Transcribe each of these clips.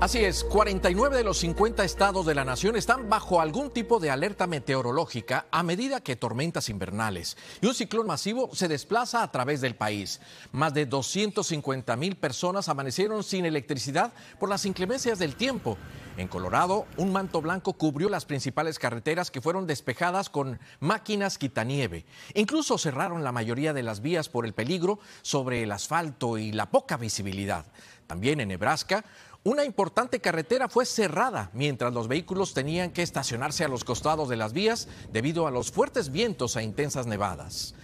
Así es, 49 de los 50 estados de la nación están bajo algún tipo de alerta meteorológica a medida que tormentas invernales y un ciclón masivo se desplaza a través del país. Más de 250 mil personas amanecieron sin electricidad por las inclemencias del tiempo. En Colorado, un manto blanco cubrió las principales carreteras que fueron despejadas con máquinas quitanieve. Incluso cerraron la mayoría de las vías por el peligro sobre el asfalto y la poca visibilidad. También en Nebraska, una importante carretera fue cerrada mientras los vehículos tenían que estacionarse a los costados de las vías debido a los fuertes vientos e intensas nevadas.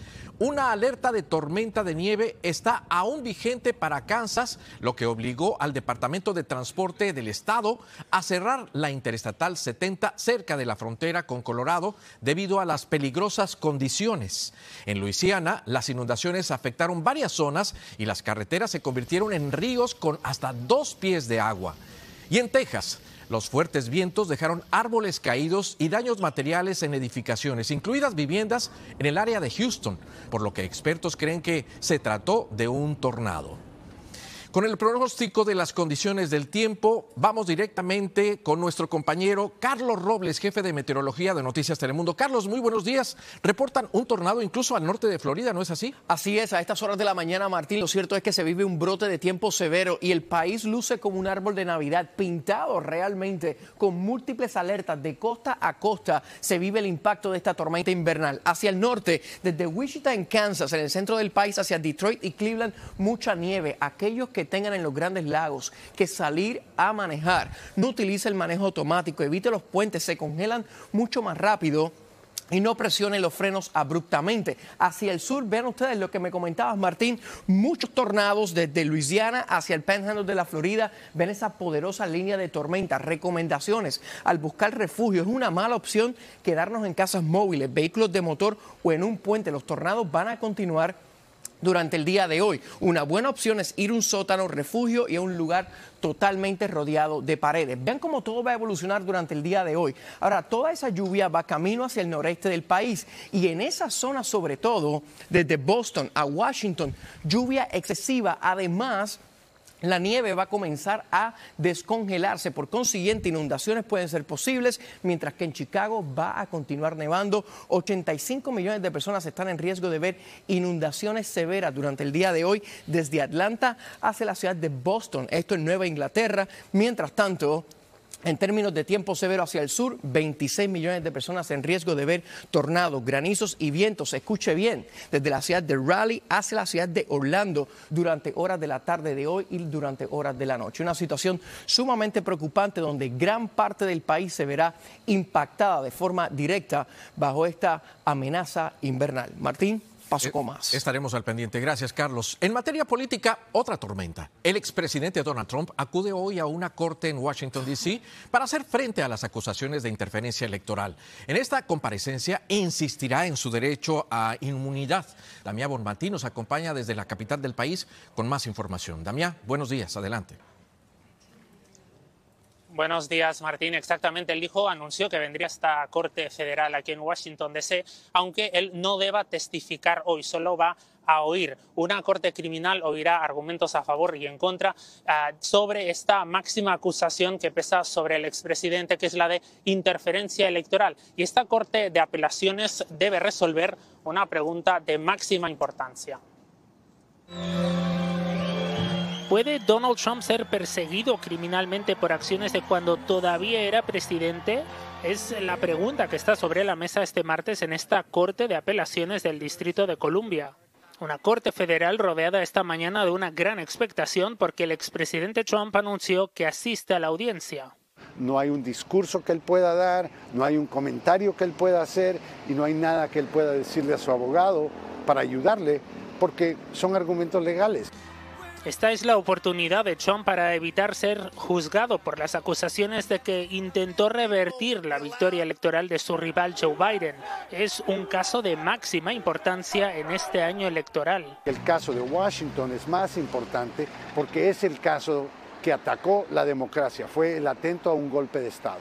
Una alerta de tormenta de nieve está aún vigente para Kansas, lo que obligó al Departamento de Transporte del Estado a cerrar la Interestatal 70 cerca de la frontera con Colorado debido a las peligrosas condiciones. En Luisiana, las inundaciones afectaron varias zonas y las carreteras se convirtieron en ríos con hasta dos pies de agua. Y en Texas, los fuertes vientos dejaron árboles caídos y daños materiales en edificaciones, incluidas viviendas en el área de Houston, por lo que expertos creen que se trató de un tornado. Con el pronóstico de las condiciones del tiempo, vamos directamente con nuestro compañero Carlos Robles, jefe de meteorología de Noticias Telemundo. Carlos, muy buenos días. Reportan un tornado incluso al norte de Florida, ¿no es así? Así es, a estas horas de la mañana, Martín, lo cierto es que se vive un brote de tiempo severo y el país luce como un árbol de Navidad pintado realmente con múltiples alertas de costa a costa. Se vive el impacto de esta tormenta invernal. Hacia el norte, desde Wichita en Kansas, en el centro del país, hacia Detroit y Cleveland, mucha nieve. Aquellos que tengan en los grandes lagos que salir a manejar. No utilice el manejo automático, evite los puentes, se congelan mucho más rápido y no presione los frenos abruptamente. Hacia el sur, vean ustedes lo que me comentabas, Martín, muchos tornados desde Luisiana hacia el Panhandle de la Florida. Ven esa poderosa línea de tormenta. Recomendaciones al buscar refugio. Es una mala opción quedarnos en casas móviles, vehículos de motor o en un puente. Los tornados van a continuar durante el día de hoy. Una buena opción es ir a un sótano, refugio y a un lugar totalmente rodeado de paredes. Vean cómo todo va a evolucionar durante el día de hoy. Ahora, toda esa lluvia va camino hacia el noreste del país y en esa zona sobre todo, desde Boston a Washington, lluvia excesiva. Además, la nieve va a comenzar a descongelarse. Por consiguiente, inundaciones pueden ser posibles, mientras que en Chicago va a continuar nevando. 85 millones de personas están en riesgo de ver inundaciones severas durante el día de hoy desde Atlanta hacia la ciudad de Boston, esto en Nueva Inglaterra. Mientras tanto, en términos de tiempo severo hacia el sur, 26 millones de personas en riesgo de ver tornados, granizos y vientos. Escuche bien, desde la ciudad de Raleigh hacia la ciudad de Orlando durante horas de la tarde de hoy y durante horas de la noche. Una situación sumamente preocupante donde gran parte del país se verá impactada de forma directa bajo esta amenaza invernal. Martín paso Eh, con más. Estaremos al pendiente. Gracias, Carlos. En materia política, otra tormenta. El expresidente Donald Trump acude hoy a una corte en Washington, D.C. para hacer frente a las acusaciones de interferencia electoral. En esta comparecencia insistirá en su derecho a inmunidad. Damián Bonmatí nos acompaña desde la capital del país con más información. Damián, buenos días. Adelante. Buenos días, Martín. Exactamente, el hijo anunció que vendría esta Corte Federal aquí en Washington, D.C., aunque él no deba testificar hoy, solo va a oír. Una corte criminal oirá argumentos a favor y en contra ah, sobre esta máxima acusación que pesa sobre el expresidente, que es la de interferencia electoral. Y esta corte de apelaciones debe resolver una pregunta de máxima importancia. ¿Puede Donald Trump ser perseguido criminalmente por acciones de cuando todavía era presidente? Es la pregunta que está sobre la mesa este martes en esta Corte de Apelaciones del Distrito de Columbia. Una corte federal rodeada esta mañana de una gran expectación porque el expresidente Trump anunció que asiste a la audiencia. No hay un discurso que él pueda dar, no hay un comentario que él pueda hacer y no hay nada que él pueda decirle a su abogado para ayudarle porque son argumentos legales. Esta es la oportunidad de Trump para evitar ser juzgado por las acusaciones de que intentó revertir la victoria electoral de su rival Joe Biden. Es un caso de máxima importancia en este año electoral. El caso de Washington es más importante porque es el caso que atacó la democracia, fue el atento a un golpe de Estado.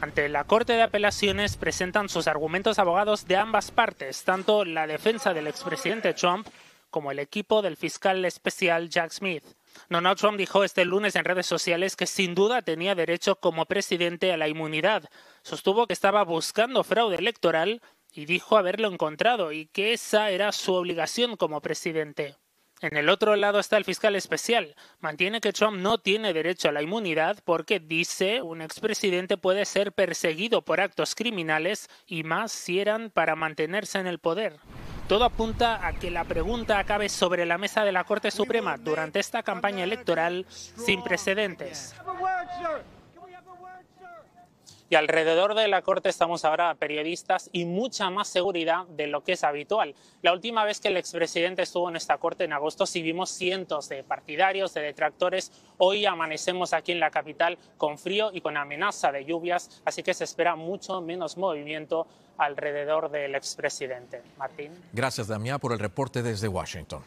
Ante la Corte de Apelaciones presentan sus argumentos abogados de ambas partes, tanto la defensa del expresidente Trump como el equipo del fiscal especial Jack Smith. Donald Trump dijo este lunes en redes sociales que sin duda tenía derecho como presidente a la inmunidad. Sostuvo que estaba buscando fraude electoral y dijo haberlo encontrado y que esa era su obligación como presidente. En el otro lado está el fiscal especial. Mantiene que Trump no tiene derecho a la inmunidad porque dice un expresidente puede ser perseguido por actos criminales y más si eran para mantenerse en el poder. Todo apunta a que la pregunta acabe sobre la mesa de la Corte Suprema durante esta campaña electoral sin precedentes. Y alrededor de la Corte estamos ahora periodistas y mucha más seguridad de lo que es habitual. La última vez que el expresidente estuvo en esta Corte en agosto sí vimos cientos de partidarios, de detractores. Hoy amanecemos aquí en la capital con frío y con amenaza de lluvias, así que se espera mucho menos movimiento alrededor del expresidente. Martín. Gracias, Damián, por el reporte desde Washington.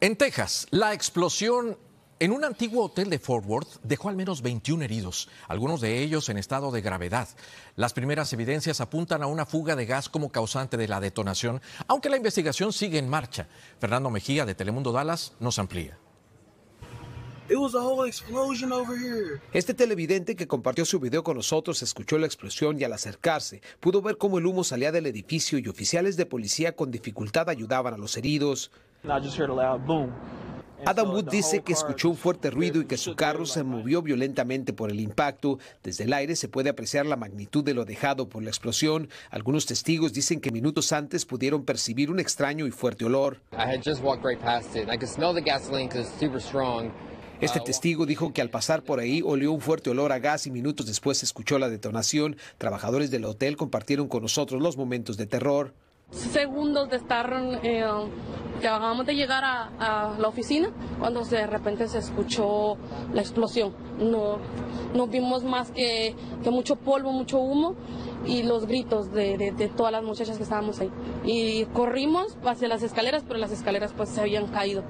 En Texas, la explosión en un antiguo hotel de Fort Worth dejó al menos 21 heridos, algunos de ellos en estado de gravedad. Las primeras evidencias apuntan a una fuga de gas como causante de la detonación, aunque la investigación sigue en marcha. Fernando Mejía de Telemundo Dallas nos amplía. Este televidente que compartió su video con nosotros escuchó la explosión y al acercarse pudo ver cómo el humo salía del edificio y oficiales de policía con dificultad ayudaban a los heridos. Adam Wood dice que escuchó un fuerte ruido y que su carro se movió violentamente por el impacto. Desde el aire se puede apreciar la magnitud de lo dejado por la explosión. Algunos testigos dicen que minutos antes pudieron percibir un extraño y fuerte olor. Este testigo dijo que al pasar por ahí olió un fuerte olor a gas y minutos después escuchó la detonación. Trabajadores del hotel compartieron con nosotros los momentos de terror segundos de estar, eh, que acabamos de llegar a, la oficina, cuando de repente se escuchó la explosión. No, no vimos más que, mucho polvo, mucho humo y los gritos de, de, todas las muchachas que estábamos ahí. Y corrimos hacia las escaleras, pero las escaleras pues se habían caído.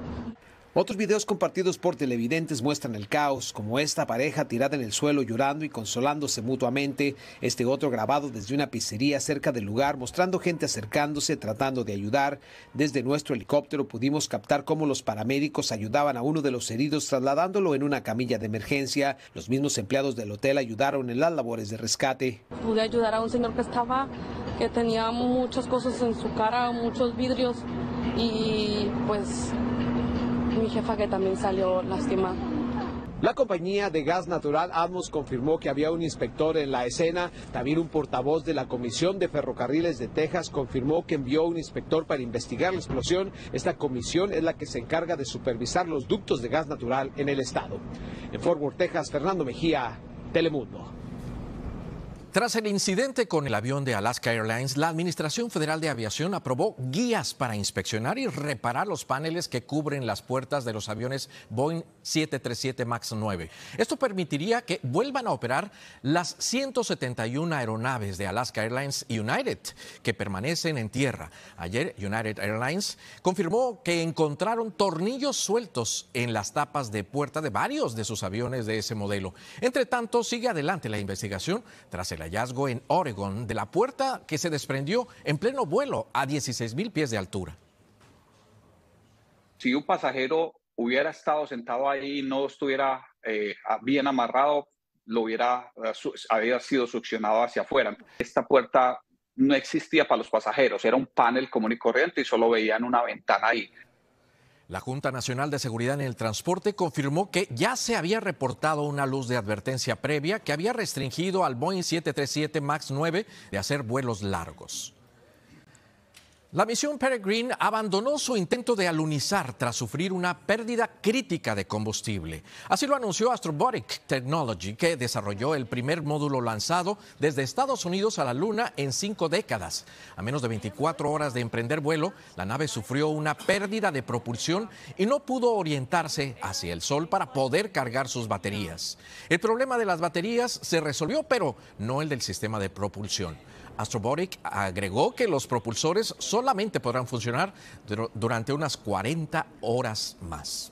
Otros videos compartidos por televidentes muestran el caos, como esta pareja tirada en el suelo llorando y consolándose mutuamente, este otro grabado desde una pizzería cerca del lugar, mostrando gente acercándose, tratando de ayudar. Desde nuestro helicóptero pudimos captar cómo los paramédicos ayudaban a uno de los heridos trasladándolo en una camilla de emergencia. Los mismos empleados del hotel ayudaron en las labores de rescate. Pude ayudar a un señor que estaba, que tenía muchas cosas en su cara, muchos vidrios y pues mi jefa que también salió lastimada. La compañía de gas natural Atmos confirmó que había un inspector en la escena. También un portavoz de la Comisión de Ferrocarriles de Texas confirmó que envió un inspector para investigar la explosión. Esta comisión es la que se encarga de supervisar los ductos de gas natural en el estado. En Fort Worth, Texas, Fernando Mejía, Telemundo. Tras el incidente con el avión de Alaska Airlines, la Administración Federal de Aviación aprobó guías para inspeccionar y reparar los paneles que cubren las puertas de los aviones Boeing 737 MAX 9. Esto permitiría que vuelvan a operar las 171 aeronaves de Alaska Airlines United que permanecen en tierra. Ayer United Airlines confirmó que encontraron tornillos sueltos en las tapas de puerta de varios de sus aviones de ese modelo. Entre tanto, sigue adelante la investigación tras el hallazgo en Oregon de la puerta que se desprendió en pleno vuelo a 16 mil pies de altura. Si un pasajero hubiera estado sentado ahí y no estuviera eh, bien amarrado, lo hubiera eh, había sido succionado hacia afuera. Esta puerta no existía para los pasajeros, era un panel común y corriente y solo veían una ventana ahí. La Junta Nacional de Seguridad en el Transporte confirmó que ya se había reportado una luz de advertencia previa que había restringido al Boeing 737 MAX 9 de hacer vuelos largos. La misión Peregrine abandonó su intento de alunizar tras sufrir una pérdida crítica de combustible. Así lo anunció Astrobotic Technology, que desarrolló el primer módulo lanzado desde Estados Unidos a la Luna en cinco décadas. A menos de 24 horas de emprender vuelo, la nave sufrió una pérdida de propulsión y no pudo orientarse hacia el Sol para poder cargar sus baterías. El problema de las baterías se resolvió, pero no el del sistema de propulsión. Astrobotic agregó que los propulsores solamente podrán funcionar durante unas 40 horas más.